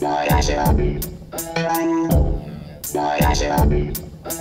Boy, I should. Boy, I should.